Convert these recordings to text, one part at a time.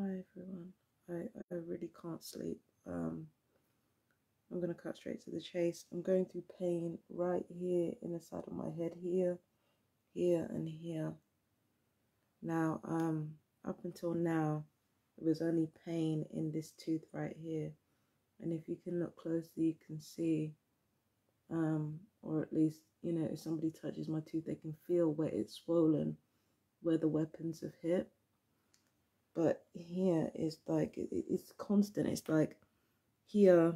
Hi everyone. I, I really can't sleep. Um, I'm gonna cut straight to the chase. I'm going through pain right here in the side of my head, here, here, and here. Now, um, up until now, it was only pain in this tooth right here. And if you can look closely, you can see, um, or at least, you know, if somebody touches my tooth, they can feel where it's swollen, where the weapons have hit but here is like it's constant. It's like here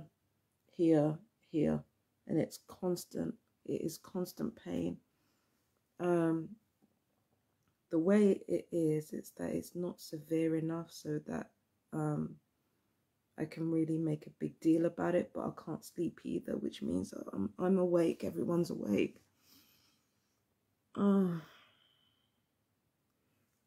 here here and it's constant. It is constant pain. Um the way it is it's that it's not severe enough so that um I can really make a big deal about it, but I can't sleep either, which means I'm, I'm awake, everyone's awake. Uh,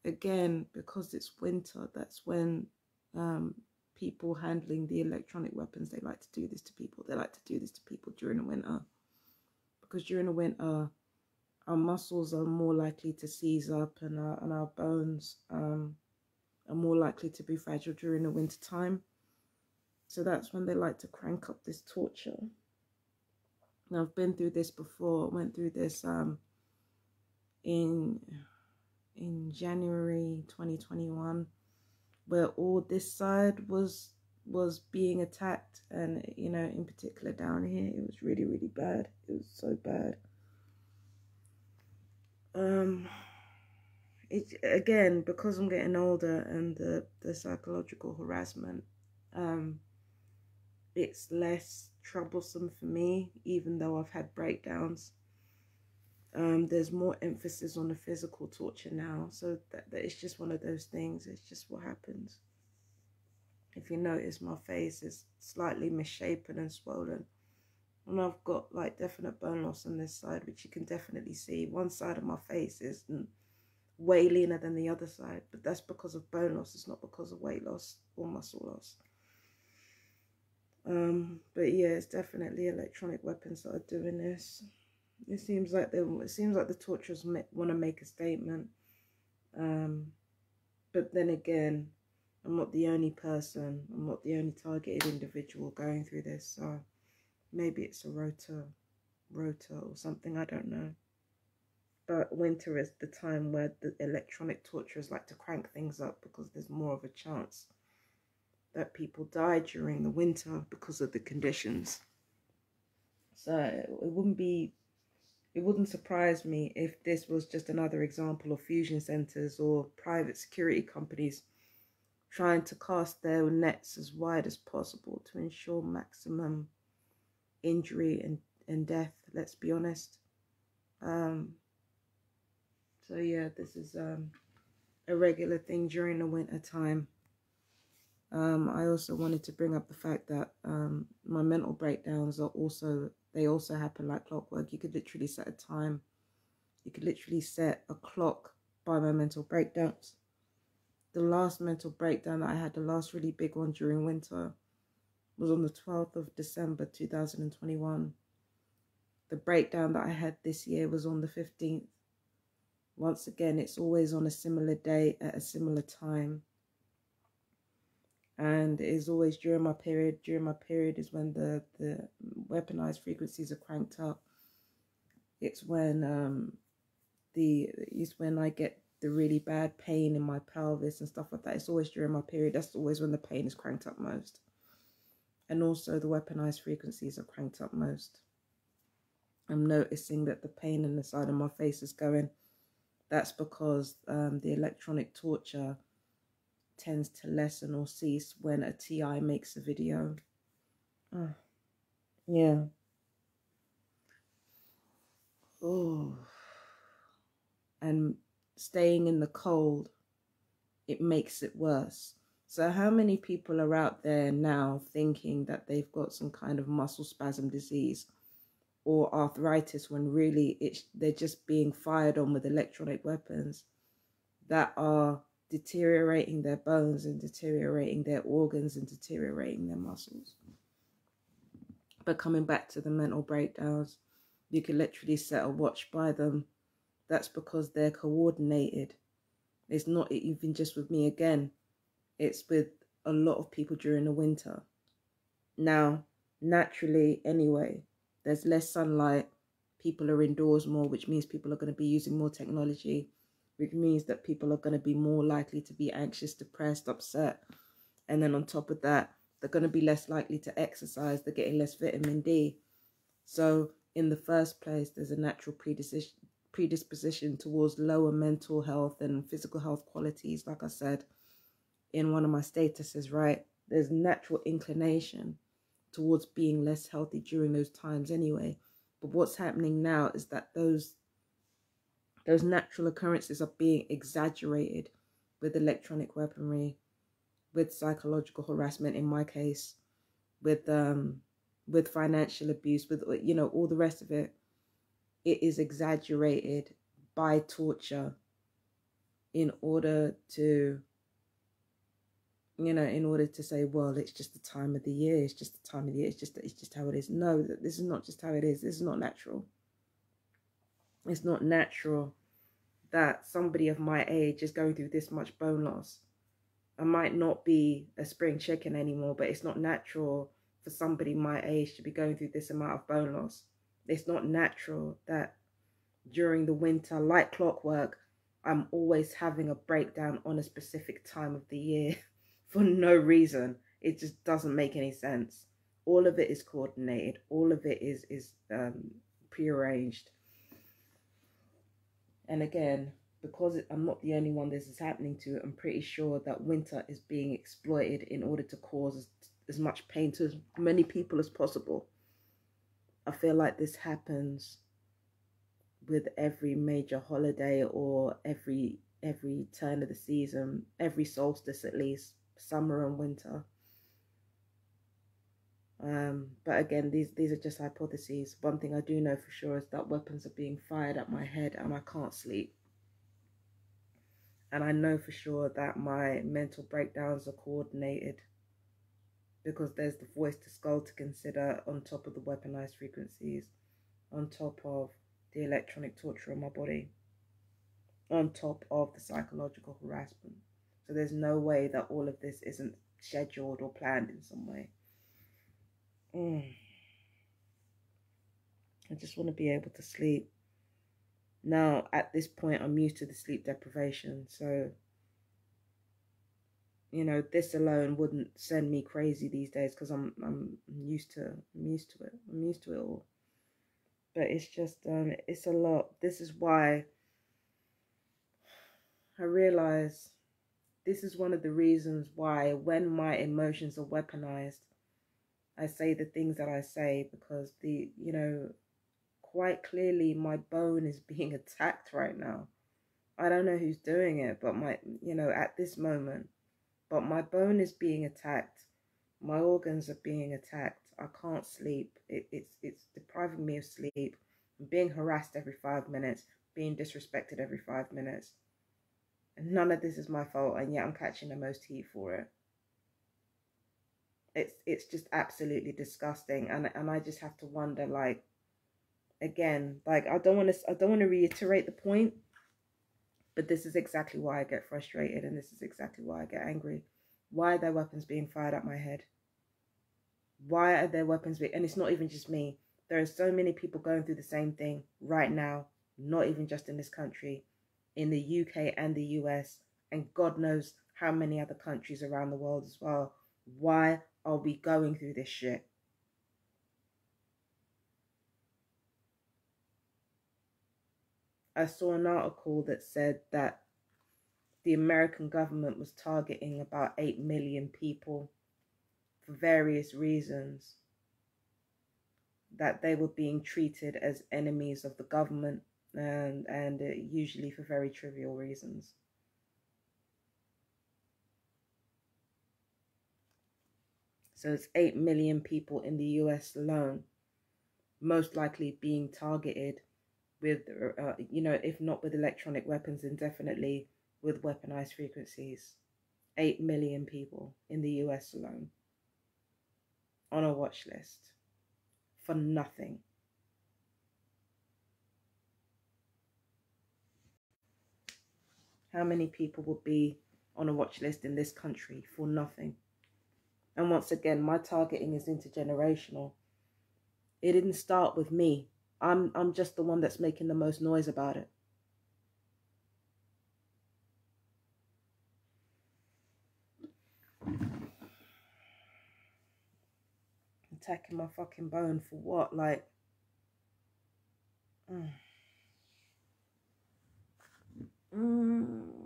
again, because it's winter, that's when um, people handling the electronic weapons, they like to do this to people. They like to do this to people during the winter. Because during the winter, our muscles are more likely to seize up and our, and our bones um, are more likely to be fragile during the winter time. So that's when they like to crank up this torture. Now, I've been through this before. Went through this um, in in January 2021 where all this side was was being attacked. And you know in particular down here it was really really bad. It was so bad. Um it again because i'm getting older and the the psychological harassment um it's less troublesome for me even though i've had breakdowns um, there's more emphasis on the physical torture now. So that, that it's just one of those things. It's just what happens. If you notice, my face is slightly misshapen and swollen. And I've got like definite bone loss on this side, which you can definitely see. One side of my face is way leaner than the other side, but that's because of bone loss. It's not because of weight loss or muscle loss. Um, but yeah, it's definitely electronic weapons that are doing this. It seems like they it seems like the torturers want to make a statement. Um, but then again, I'm not the only person. I'm not the only targeted individual going through this. So maybe it's a rota, rota or something. I don't know. But winter is the time where the electronic torturers like to crank things up because there's more of a chance that people die during the winter because of the conditions. So it wouldn't be it wouldn't surprise me if this was just another example of fusion centers or private security companies trying to cast their nets as wide as possible to ensure maximum injury and, and death, let's be honest. Um, so yeah, this is um, a regular thing during the winter time. Um, I also wanted to bring up the fact that um, my mental breakdowns are also they also happen like clockwork. You could literally set a time. You could literally set a clock by my mental breakdowns. The last mental breakdown that I had, the last really big one during winter, was on the 12th of December 2021. The breakdown that I had this year was on the 15th. Once again, it's always on a similar day at a similar time and it is always during my period. During my period is when the the weaponized frequencies are cranked up. It's when um the is when I get the really bad pain in my pelvis and stuff like that. It's always during my period. That's always when the pain is cranked up most. And also the weaponized frequencies are cranked up most. I'm noticing that the pain in the side of my face is going. That's because um, the electronic torture tends to lessen or cease when a TI makes a video. Oh, yeah. Oh. And staying in the cold, it makes it worse. So how many people are out there now thinking that they've got some kind of muscle spasm disease or arthritis when really it's they're just being fired on with electronic weapons that are deteriorating their bones and deteriorating their organs and deteriorating their muscles. But coming back to the mental breakdowns, you can literally set a watch by them. That's because they're coordinated. It's not even just with me again. it's with a lot of people during the winter. Now, naturally, anyway, there's less sunlight, people are indoors more, which means people are going to be using more technology, which means that people are going to be more likely to be anxious, depressed, upset. And then on top of that, they're going to be less likely to exercise, they're getting less vitamin D. So, in the first place, there's a natural predisposition predisposition towards lower mental health and physical health qualities like i said in one of my statuses right there's natural inclination towards being less healthy during those times anyway but what's happening now is that those those natural occurrences are being exaggerated with electronic weaponry with psychological harassment in my case with um with financial abuse with you know all the rest of it it is exaggerated by torture in order to you know in order to say well it's just the time of the year it's just the time of the year it's just it's just how it is. No that this is not just how it is this is not natural it's not natural that somebody of my age is going through this much bone loss i might not be a spring chicken anymore but it's not natural for somebody my age to be going through this amount of bone loss it's not natural that during the winter, like clockwork, I'm always having a breakdown on a specific time of the year for no reason. It just doesn't make any sense. All of it is coordinated. All of it is is um, prearranged. And again, because I'm not the only one this is happening to, I'm pretty sure that winter is being exploited in order to cause as, much pain to as many people as possible. I feel like this happens with every major holiday or every every turn of the season, every solstice at least, summer and winter. Um, but again, these these are just hypotheses. One thing I do know for sure is that weapons are being fired at my head and I can't sleep. And I know for sure that my mental breakdowns are coordinated because there's the voice to skull to consider on top of the weaponized frequencies, on top of the electronic torture on my body, on top of the psychological harassment. So there's no way that all of this isn't scheduled or planned in some way. Mm. I just want to be able to sleep. Now, at this point, I'm used to the sleep deprivation, so you know this alone wouldn't send me crazy these days because I'm I'm used to I'm used to it I'm used to it all but it's just um it's a lot this is why I realize this is one of the reasons why when my emotions are weaponized I say the things that I say because the you know quite clearly my bone is being attacked right now I don't know who's doing it but my you know at this moment but my bone is being attacked. My organs are being attacked. I can't sleep. It, it's it's depriving me of sleep. I'm being harassed every five minutes, being disrespected every five minutes. And none of this is my fault, and yet I'm catching the most heat for it. It's it's just absolutely disgusting, and and I just have to wonder, like, again, like I don't want to I don't want to reiterate the point, but this is exactly why I get frustrated and this is exactly why I get angry. Why are there weapons being fired at my head? Why are there weapons being, and it's not even just me. There are so many people going through the same thing right now, not even just in this country, in the UK and the US, and God knows how many other countries around the world as well. Why are we going through this shit? I saw an article that said that the American government was targeting about 8 million people for various reasons, that they were being treated as enemies of the government and, and uh, usually for very trivial reasons. So it's 8 million people in the US alone, most likely being targeted with, uh, you know, if not with electronic weapons, then definitely with weaponized frequencies. 8 million people in the US alone on a watch list for nothing. How many people would be on a watch list in this country for nothing. And once again, my targeting is intergenerational. It didn't start with me. I'm I'm just the one that's making the most noise about it. Attacking my fucking bone for what? Like, mm. Mm.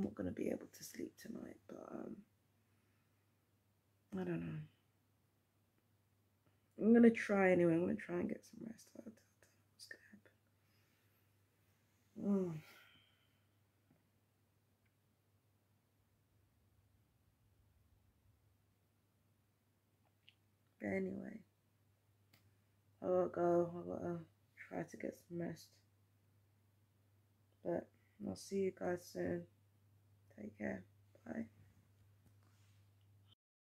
I'm not going to be able to sleep tonight, but um, I don't know. I'm going to try anyway. I'm going to try and get some rest. I don't, know what's going to happen. Mm. But anyway, I gotta go. I gotta try to get some rest. But I'll see you guys soon. Take care. Bye.